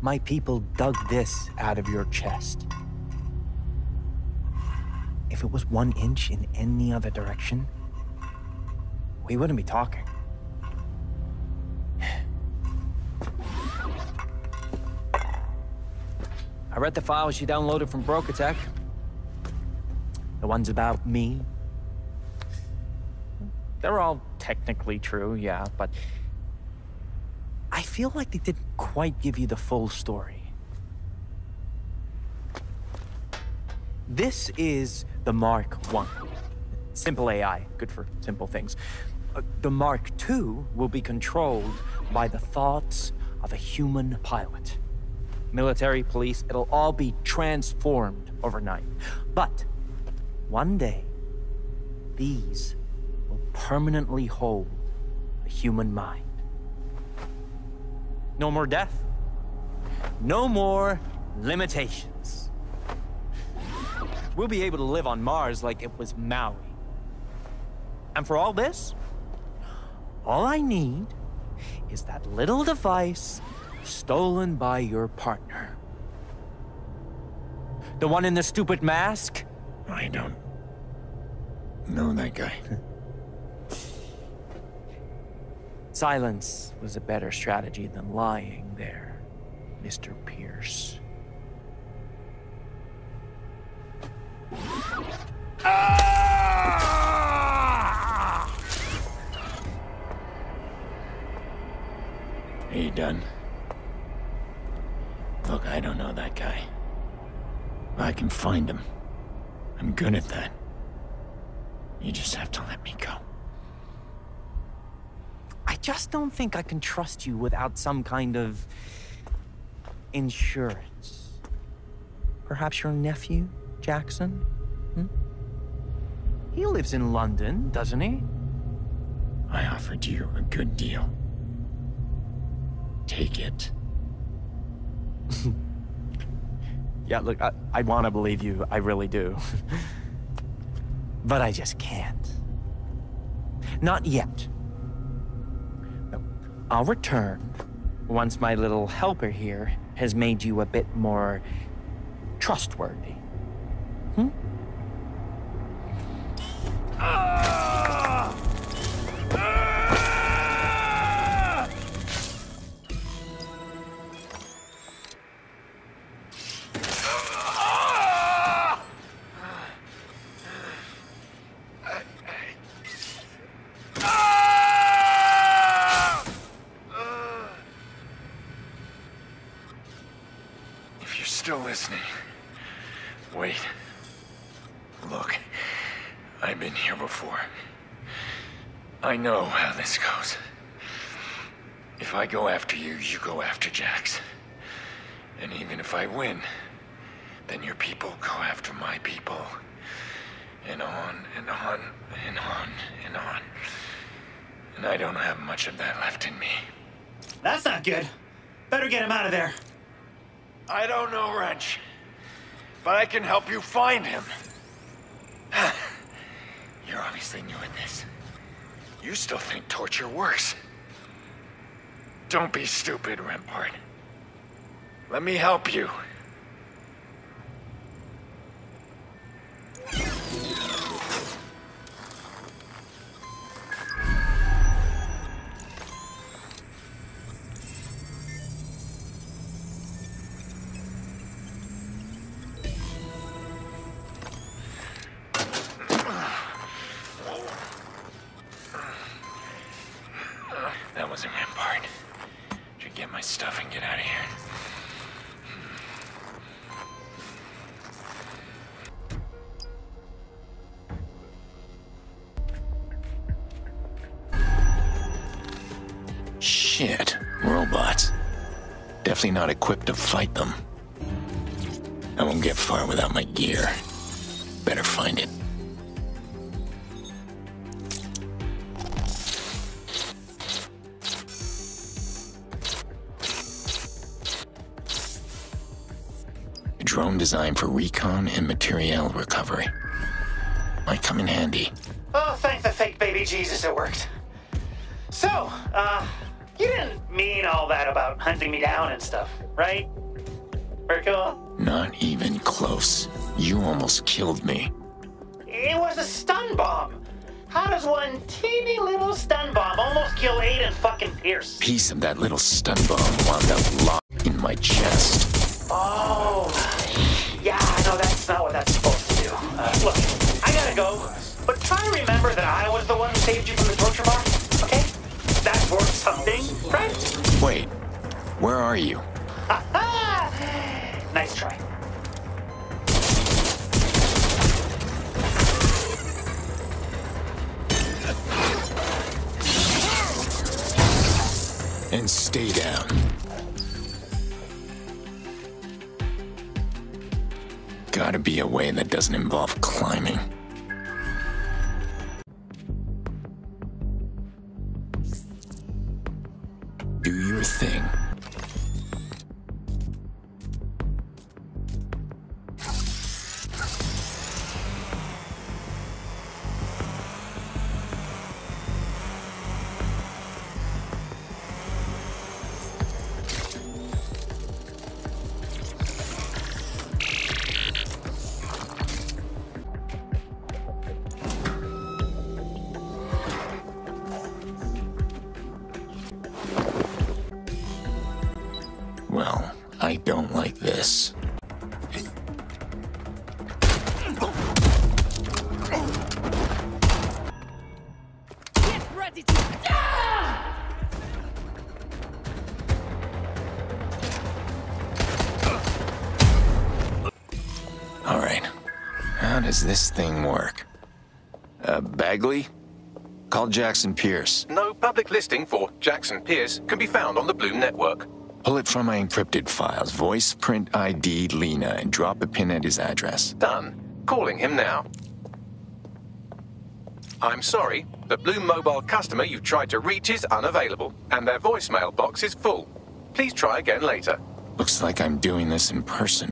my people dug this out of your chest. If it was one inch in any other direction, we wouldn't be talking. I read the files you downloaded from Broca Tech. The ones about me. They're all technically true, yeah, but I feel like they didn't quite give you the full story. This is the Mark 1. Simple AI, good for simple things. Uh, the Mark II will be controlled by the thoughts of a human pilot. Military, police, it'll all be transformed overnight. But one day, these will permanently hold a human mind. No more death. No more limitations. We'll be able to live on Mars like it was Maui. And for all this, all I need is that little device stolen by your partner. The one in the stupid mask? I don't know that guy. Silence was a better strategy than lying there, Mr. Pearce. Ah! Are you done? Look, I don't know that guy. I can find him. I'm good at that. You just have to let me go. I just don't think I can trust you without some kind of insurance. Perhaps your nephew, Jackson? Hmm? He lives in London, doesn't he? I offered you a good deal. Take it. yeah, look, I, I want to believe you. I really do. but I just can't. Not yet. I'll return once my little helper here has made you a bit more trustworthy. Hmm? Still listening, wait. Look, I've been here before. I know how this goes. If I go after you, you go after Jax. And even if I win, then your people go after my people. And on and on and on and on. And I don't have much of that left in me. That's not good. Better get him out of there. I don't know, Wrench. But I can help you find him. You're obviously new at this. You still think torture works. Don't be stupid, Rampart. Let me help you. Shit, robots. Definitely not equipped to fight them. I won't get far without my gear. Better find it. A drone designed for recon and materiel recovery. Might come in handy. Oh, thank the fake baby Jesus it worked. So, uh, You didn't mean all that about hunting me down and stuff, right? Hercule? Not even close. You almost killed me. It was a stun bomb. How does one teeny little stun bomb almost kill Aiden fucking Pearce? Piece of that little stun bomb wound up locked in my chest. Oh, yeah, I know that's not what that's supposed to do. Uh, look, I gotta go, but try to remember that I was the one who saved you from the torture bar, Wait, where are you? nice try. And stay down. Gotta be a way that doesn't involve climbing. Thing. This. Get ready to. All right. How does this thing work? Uh, Bagley? Call Jackson Pearce. No public listing for Jackson Pearce can be found on the Bloom network. Pull it from my encrypted files, voice, print ID, Lena, and drop a pin at his address. Done. Calling him now. I'm sorry, the Bloom mobile customer you tried to reach is unavailable, and their voicemail box is full. Please try again later. Looks like I'm doing this in person.